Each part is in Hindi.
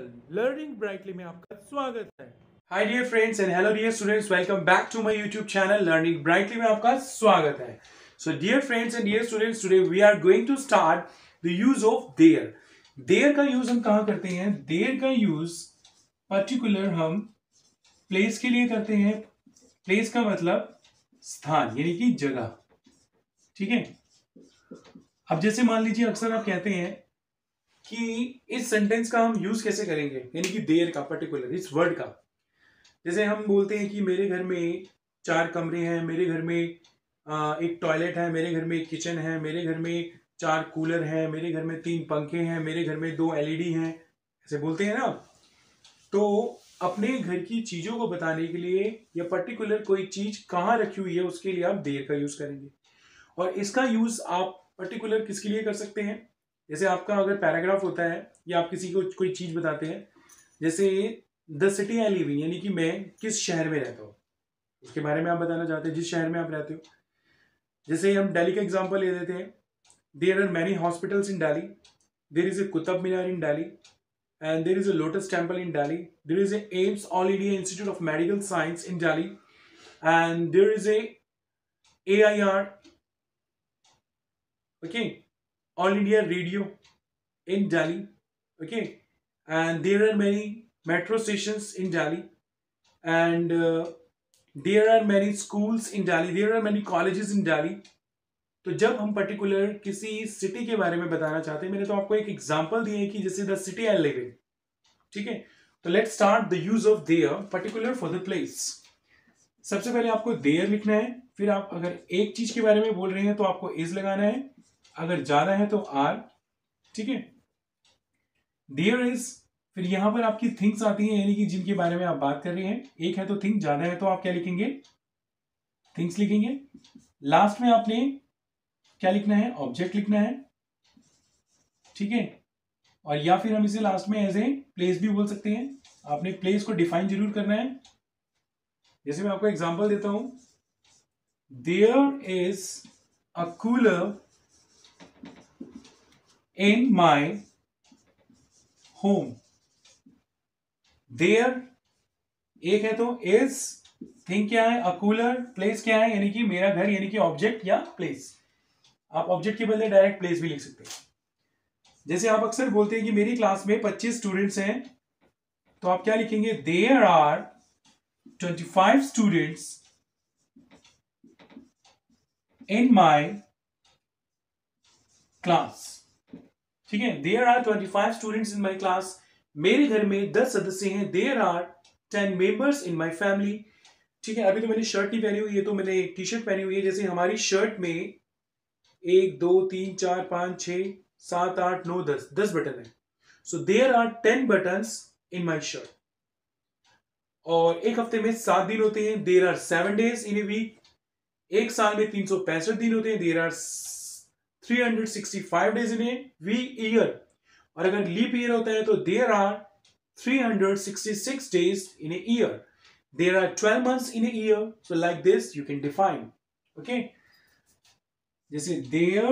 लर्निंग ब्राइटली में आपका स्वागत है। Hi dear friends and hello dear students welcome back to my YouTube channel learning brightly में आपका स्वागत है। So dear friends and dear students today we are going to start the use of there there का यूज़ हम कहाँ करते हैं? देयर का यूज़ पर्टिकुलर हम प्लेस के लिए करते हैं। प्लेस का मतलब स्थान, यानी कि जगह। ठीक है? अब जैसे मान लीजिए अक्सर आप कहते हैं कि इस सेंटेंस का हम यूज़ कैसे करेंगे? यानी कि देर का पर्टिकुलर इस वर्ड का। जैसे हम बोलते हैं कि मेरे घर में चार कमरे हैं, मेरे घर में एक टॉयलेट है, मेरे घर में एक किचन है, मेरे घर में चार कूलर हैं, मेरे घर में तीन पंखे हैं, मेरे घर में दो एलईडी हैं, ऐसे बोलते हैं ना तो अपने घर की चीज़ों को बताने के लिए या पर्टिकुलर कोई चीज़ कहाँ रखी हुई है, उसके लिए आप देर का यूज़ करेंगे। और इसका यूज़ आप पर्टिकुलर किसके लिए कर सकते हैं? जैसे आपका अगर पैराग्राफ होता है या आप किसी को कोई चीज़ बताते हैं, जैसे the city I live in, यानी कि मैं किस शहर में रहता हूँ। उसके बारे में आप बताना चाहते हैं, जिस शहर में आप रहते हो। जैसे हम दिल्ली का एग्ज़ाम्पल ले देते हैं। There are many hospitals in Delhi there is a Qutub Minar in Delhi and there is a lotus temple in Delhi there is a AIIMS All India Institute of Medical Science in Delhi and there is a I R okay? All india radio in delhi okay? And there are many metro stations in delhi. And uh, there are many schools in delhi. There are many colleges in delhi. तो जब हम पर्टिकुलर किसी सिटी के बारे में बताना चाहते हैं मैंने तो आपको एक एग्जांपल दिए कि जैसे the city I live in ठीक है? तो let start the use of there particular for the place सबसे पहले आपको देयर लिखना है फिर आप अगर एक चीज़ के बारे में बोल रहे हैं तो आपको इज़ लगाना है अगर ज़्यादा है तो आर ठीक है? डियर इज़ फिर यहाँ पर आपकी थिंग्स आती हैं, यानी कि जिनके बारे में आप बात कर रहे हैं। एक है तो थिंग ज़्यादा है तो आप क्या लिखेंगे? थिंग्स लिखेंगे। लास्ट में आपने क्या लिखना है? ऑब्जेक्ट लिखना है। ठीक है? और या फिर हम इसे लास्ट में एज ए प्लेस भी बोल सकते हैं। आपने प्लेस को डिफाइन ज़रूर करना है। जैसे मैं आपको एग्जांपल देता हूँ। There is a cooler in my home. There, एक है तो is थिंग क्या है? अकूलर प्लेस क्या है? यानी कि मेरा घर, यानी कि ऑब्जेक्ट या प्लेस आप ऑब्जेक्ट के बदले डायरेक्ट प्लेस भी लिख सकते हैं। जैसे आप अक्सर बोलते हैं कि मेरी क्लास में 25 स्टूडेंट्स हैं तो आप क्या लिखेंगे? There are 25 students in my class ठीक है? There are twenty five students in my class मेरे घर में दस सदस्य हैं. There are ten members in my family ठीक है? अभी तो मैंने शर्ट नहीं पहनी हुई है तो मैंने टी शर्ट पहनी हुई है. जैसे हमारी शर्ट में एक, दो, तीन, चार, पाँच, छ, सात, आठ, नौ, दस दस बटन है. So there are ten button in my shirt और एक हफ़्ते में सात दिन होते हैं. There are seven days in a week एक साल में तीन सौ पैंसठ दिन होते हैं. There are 365 days in a we year और अगर लीप ईयर होता है तो there are 366 days in a year there are 12 months in a year so like this you can define okay जैसे there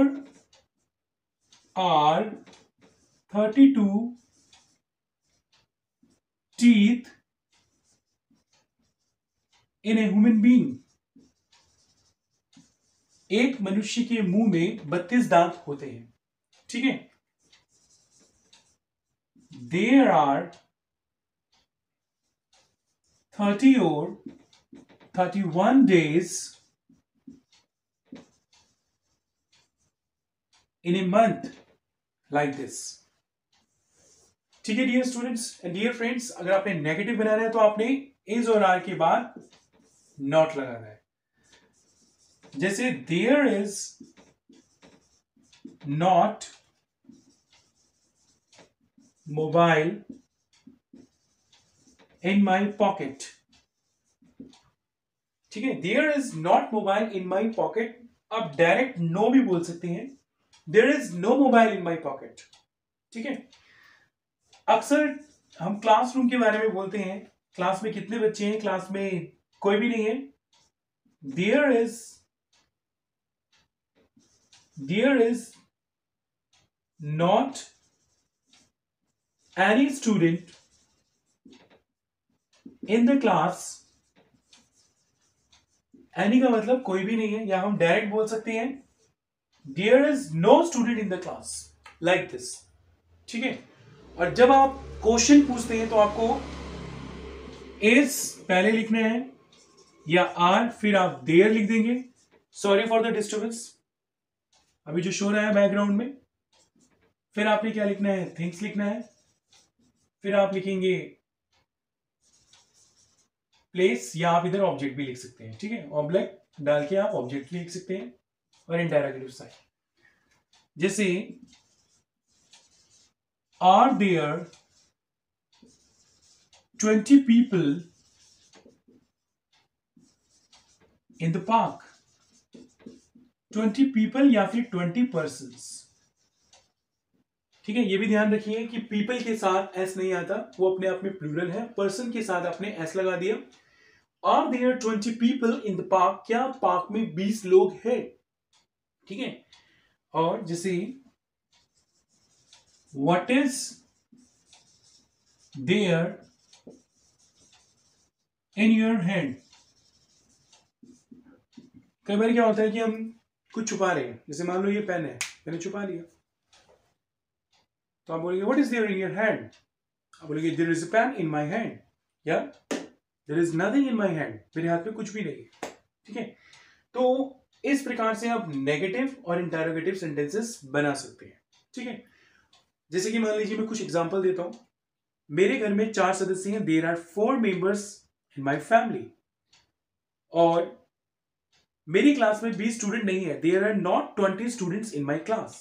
are 32 teeth in a human being एक मनुष्य के मुँह में बत्तीस दांत होते हैं। ठीक है? देर आर थर्टी और thirty one days in a month like this ठीक है dear students and dear friends अगर आपने नेगेटिव बनाना है तो आपने इज़ और आर के बाद नॉट लगाना है। जैसे there is not mobile in my pocket ठीक है? There is not mobile in my pocket आप डायरेक्ट नो भी बोल सकते हैं। There is no mobile in my pocket ठीक है? अक्सर हम क्लासरूम के बारे में बोलते हैं। क्लास में कितने बच्चे हैं? क्लास में कोई भी नहीं है। There is there is not any student in the class any का मतलब कोई भी नहीं है, या हम डायरेक्ट बोल सकते हैं there is no student in the class like this ठीक है? और जब आप क्वेश्चन पूछते हैं तो आपको इज़ पहले लिखना है, या आर फिर आप देयर लिख देंगे. सॉरी फॉर द डिस्टर्बेंस अभी जो शो रहा है बैकग्राउंड में, फिर आपने क्या लिखना है? थिंग्स लिखना है। फिर आप लिखेंगे प्लेस या आप इधर ऑब्जेक्ट भी लिख सकते हैं, ठीक है? ऑब्जेक्ट डाल के आप ऑब्जेक्ट लिख सकते हैं और इंटेरोगेटिव साइन जैसे are there twenty people in the park twenty people या फिर ट्वेंटी पर्सन ठीक है, ये भी ध्यान रखिए कि पीपल के साथ एस नहीं आता, वो अपने आप में प्लूरल है पर्सन के साथ आपने एस लगा दिया। Are there twenty people in the park क्या पार्क में बीस लोग हैं? ठीक है, और जैसे what is there in your hand कई बार क्या होता है कि हम कुछ छुपा रहे हैं। जैसे मान लो ये पेन है, मैंने छुपा लिया। तो आप बोलेंगे what is there in your hand आप बोलेंगे there is a pen in my hand या there is nothing in my hand मेरे हाथ में कुछ भी नहीं है। ठीक है? तो इस प्रकार से आप नेगेटिव और इंटेरोगेटिव सेंटेंसेस बना सकते हैं। ठीक है? जैसे कि मान लीजिए, मैं कुछ एग्जांपल देता हूँ। मेरे घर में चार सदस्य हैं। There are four members in my family और मेरी क्लास में बीस स्टूडेंट नहीं है। There are not twenty students in my class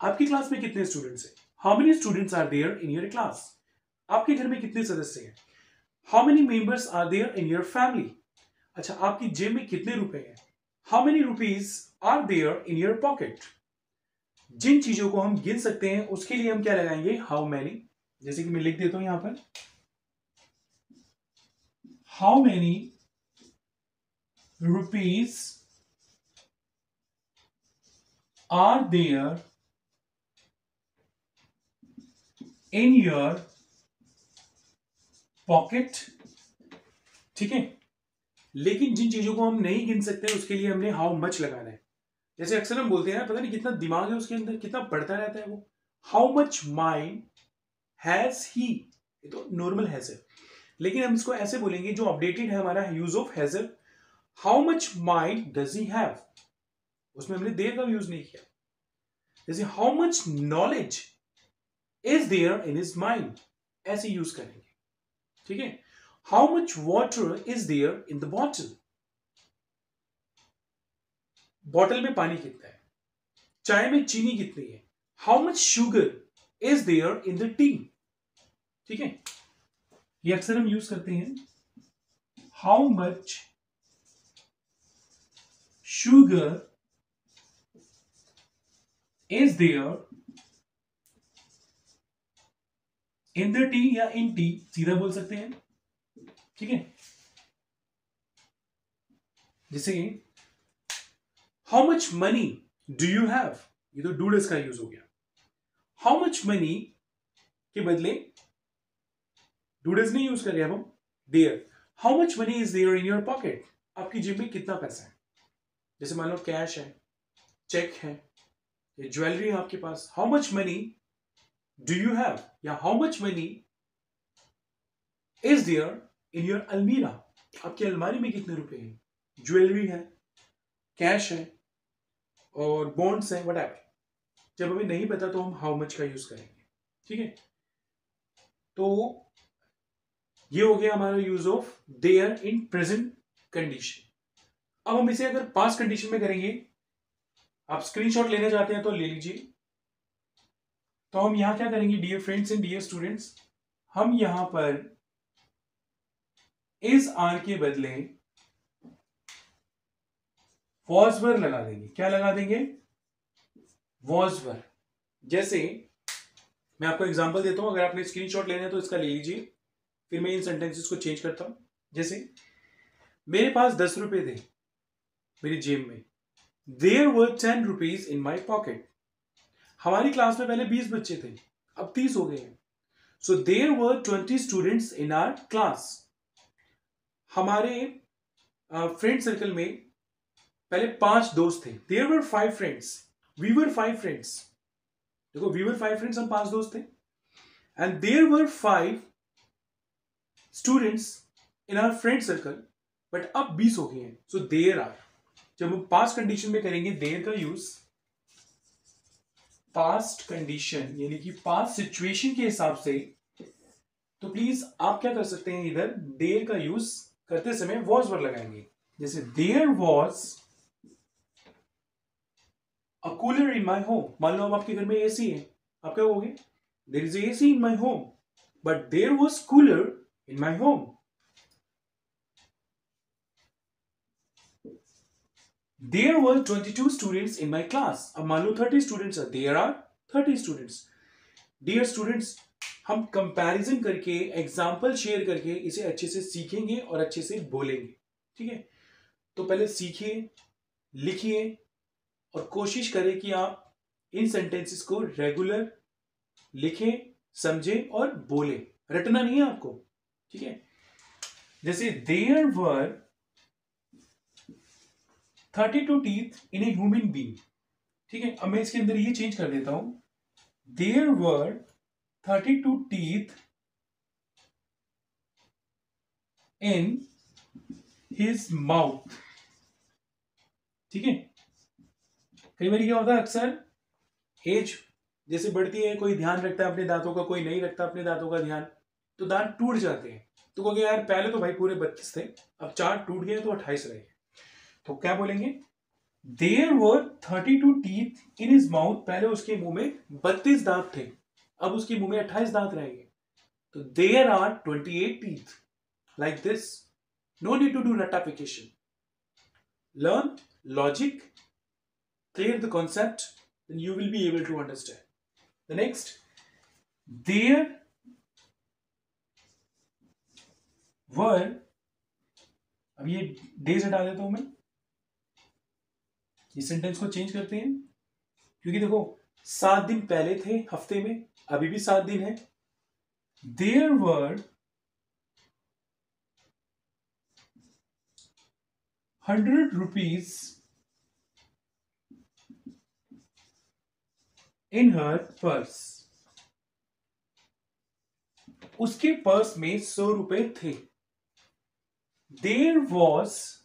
आपकी क्लास में कितने स्टूडेंट्स हैं? How many students are there in your class आपके घर में कितने सदस्य हैं? How many members are there in your family अच्छा आपकी जेब में कितने रुपए हैं? How many rupees are there in your pocket जिन चीज़ों को हम गिन सकते हैं, उसके लिए हम क्या लगाएँगे? हाउ मैनी जैसे कि मैं लिख देता हूँ यहाँ पर। How many rupees are there in your pocket ठीक है? लेकिन जिन चीज़ों को हम नहीं गिन सकते, उसके लिए हमने हाउ मच लगाना है। जैसे अक्सर हम बोलते हैं ना, पता नहीं कितना दिमाग है उसके अंदर, कितना पढ़ता रहता है वो। How much mind has he ये तो नॉर्मल हैजर लेकिन हम इसको ऐसे बोलेंगे जो अपडेटेड है हमारा use of हैजर how much mind does he have उसमें हमने देर का यूज़ नहीं किया। जैसे how much knowledge is there in his mind ऐसे यूज़ करेंगे। ठीक है? How much water is there in the bottle bottle में पानी कितना है? चाय में चीनी कितनी है? How much sugar is there in the tea ठीक है? ये अक्सर हम यूज़ करते हैं। How much sugar is there in the tea या इन टी सीधा बोल सकते हैं? ठीक है? जैसे how much money do you have ये तो डूडस का यूज़ हो गया। हाउ मच मनी के बदले डूडस नहीं यूज़ कर रहे हम? There how much money is there in your pocket आपकी जेब में कितना पैसा है? जैसे मान लो कैश है चेक है या ज्वेलरी है आपके पास how much money do you have या how much money is there in your अलमीरा आपकी अलमारी में कितने रुपए हैं? ज्वेलरी है कैश है, और बॉन्ड्स है वट एवर जब हमें नहीं पता तो हम हाउ मच का यूज़ करेंगे, ठीक है? तो ये हो गया हमारा use of there in present condition अब हम इसे अगर पास कंडीशन में करेंगे आप स्क्रीनशॉट लेना चाहते हैं तो ले लीजिए। तो हम यहाँ क्या करेंगे dear friends and dear students हम यहाँ पर इस आर के बदले वॉजवर लगा देंगे। क्या लगा देंगे? वॉजवर जैसे मैं आपको एग्जांपल देता हूँ, अगर आपने स्क्रीनशॉट लेना है तो इसका ले लीजिए। फिर मैं इन सेंटेंसेस को चेंज करता हूँ। जैसे, मेरे पास दस रुपए थे मेरी जेब में। There were ten rupees in my pocket हमारी क्लास में पहले बीस बच्चे थे अब तीस हो गए हैं। So there were twenty students in our class हमारे फ्रेंड uh, सर्कल में पहले पाँच दोस्त थे। There were five friends we were five friends देखो वी वर फाइव फ्रेंड्स हम पाँच दोस्त थे। And there were five students in our friend circle but अब बीस हो गए हैं। सो देर आर जब हम पास्ट कंडीशन में करेंगे देर का यूज़ पास्ट कंडीशन यानी कि पास्ट सिचुएशन के हिसाब से तो प्लीज़ आप क्या कर सकते हैं इधर देर का यूज़ करते समय वॉज़ पर लगाएँगे। जैसे there was a cooler in my home मान लो अब आपके घर में एसी है। आप क्या कहोगे? There is AC in my home but there was cooler in my home were twenty two students in my class अब मान लो थर्टी स्टूडेंट्स है. There are thirty students dear students हम कंपैरिजन करके एग्ज़ाम्पल शेयर करके इसे अच्छे से सीखेंगे और अच्छे से बोलेंगे. ठीक है? तो पहले सीखिए, लिखिए और कोशिश करें कि आप इन सेंटेंसेस को रेगुलर लिखें, समझें और बोलें. रटना नहीं है आपको. ठीक है? जैसे there were thirty two teeth in a human being. ठीक है, अब मैं इसके अंदर ये चेंज कर देता हूँ। There were thirty two teeth in his mouth. ठीक है, कई बार क्या होता है अक्सर? एज जैसे बढ़ती है, कोई ध्यान रखता है अपने दांतों का, कोई नहीं रखता अपने दांतों का ध्यान तो दांत टूट जाते हैं। तो कहोगे, यार, पहले तो भाई पूरे बत्तीस थे, अब चार टूट गए तो अट्ठाईस रहे तो क्या बोलेंगे? There were thirty two teeth in his mouth पहले उसके मुँह में बत्तीस दांत थे। अब उसके मुँह में अट्ठाईस दांत रहेंगे तो there are twenty eight teeth like this no need to do ratification learn logic clear the concept, then you will be able to understand. The next, there अब ये डेज़ हटा देता हूँ मैं। इस सेंटेंस को चेंज करते हैं। क्योंकि देखो, सात दिन पहले थे, हफ़्ते में, अभी भी सात दिन है। There were hundred rupees in her purse उसके पर्स में सौ रुपए थे। There was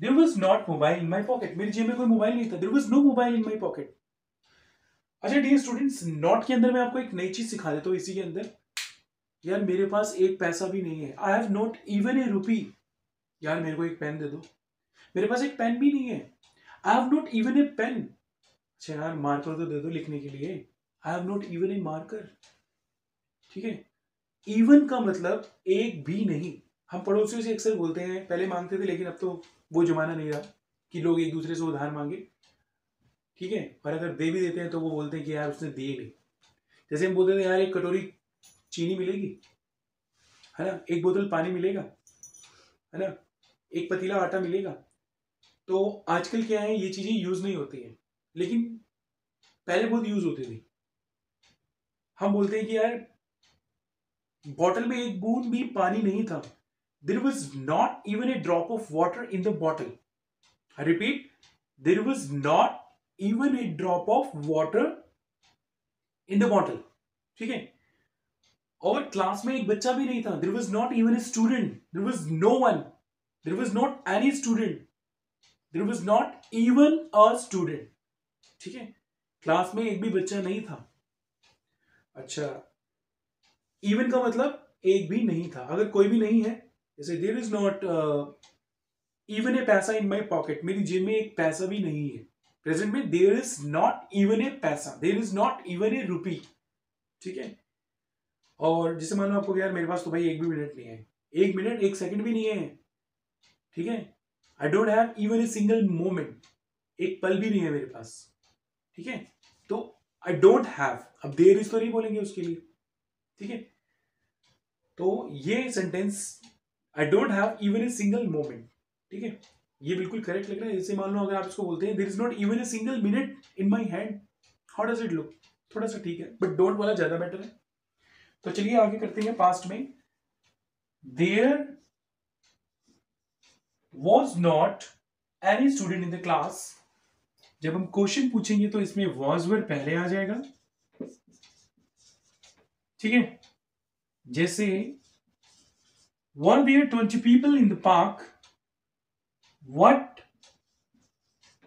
there was not mobile in my pocket मेरी जेब में कोई मोबाइल नहीं था. There was no mobile in my pocket अच्छा डियर स्टूडेंट्स नॉट के अंदर मैं आपको एक नई चीज़ सिखा देता हूँ इसी के अंदर. यार, मेरे पास एक पैसा भी नहीं है. I have not even a rupee यार, मेरे को एक पेन दे दो. मेरे पास एक पेन भी नहीं है. I have not even a pen अच्छा यार मार्कर तो दे दो लिखने के लिए. I have not even a marker ठीक है? इवन का मतलब एक भी नहीं. हम पड़ोसियों से अक्सर बोलते हैं, पहले मांगते थे, लेकिन अब तो वो जमाना नहीं रहा कि लोग एक दूसरे से उधार मांगे। ठीक है? और अगर दे भी देते हैं तो वो बोलते हैं कि यार उसने दिए नहीं। जैसे हम बोलते थे, यार, एक कटोरी चीनी मिलेगी, है ना? एक बोतल पानी मिलेगा, है ना? एक पतीला आटा मिलेगा। तो आजकल क्या है, ये चीज़ें यूज़ नहीं होती हैं। लेकिन पहले बहुत यूज़ होती थी। हम बोलते हैं कि यार, बॉटल में एक बूंद भी पानी नहीं था। There was not even a drop of water in the bottle I repeat there was not even a drop of water in the bottle ठीक है? और क्लास में एक बच्चा भी नहीं था. There was not even a student there was no one there was not any student there was not even a student ठीक है? क्लास में एक भी बच्चा नहीं था. अच्छा इवन का मतलब एक भी नहीं था. अगर कोई भी नहीं है जैसे there is not even a पैसा इन माई पॉकेट मेरी जेब में एक पैसा भी नहीं है। प्रेजेंट में there is not even a paisa. There is not even a rupee ठीक है? और जैसे मान लो आपको यार मेरे पास तो भाई एक भी मिनट नहीं है। एक मिनट एक सेकंड भी नहीं है। ठीक है? I don't have even a single moment एक पल भी नहीं है मेरे पास। ठीक है? तो आई डोंट हैव अब देर इज़ तो नहीं बोलेंगे उसके लिए। ठीक है? तो ये sentence I don't have even a single moment ठीक है? ये बिल्कुल करेक्ट लग रहा है। जैसे मान लो अगर आप इसको बोलते हैं there is not even a single minute in my hand how does it look थोड़ा सा ठीक है बट डोंट वाला ज़्यादा बेटर है। तो चलिए आगे करते हैं पास्ट में। There was not any student in the class जब हम क्वेश्चन पूछेंगे तो इसमें वॉज़ वर्ड पहले आ जाएगा। ठीक है? जैसे were there twenty people in the park what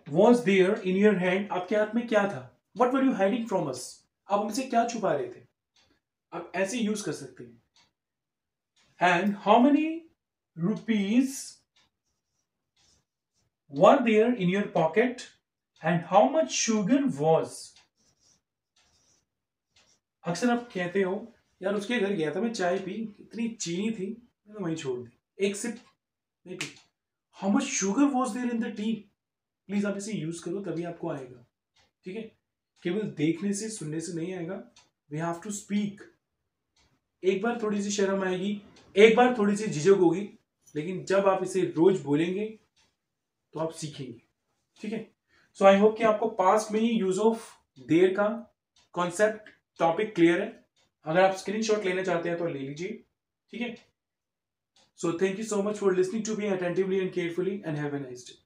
was there in your hand आपके हाथ में क्या था? What were you hiding from us आप हमसे क्या छुपा रहे थे? आप ऐसे यूज़ कर सकते हैं। And how many rupees were there in your pocket and how much sugar was अक्सर आप कहते हो, यार उसके घर गया था, मैं चाय पी, इतनी चीनी थी। मैंने वहीं छोड़ दी। एक सिप नहीं how much sugar was there in the tea please आप इसे यूज़ करो, तभी आपको आएगा। ठीक है? केवल देखने से, सुनने से नहीं आएगा। वी हैव टू स्पीक एक बार थोड़ी सी शर्म आएगी, एक बार थोड़ी सी झिझक होगी, लेकिन जब आप इसे रोज बोलेंगे तो आप सीखेंगे। ठीक है? सो आई होप कि आपको पास में ही यूज़ ऑफ़ देर का कॉन्सेप्ट टॉपिक क्लियर है। अगर आप स्क्रीनशॉट लेना चाहते हैं तो ले लीजिए। ठीक है? So thank you so much for listening to me attentively and carefully and have a nice day.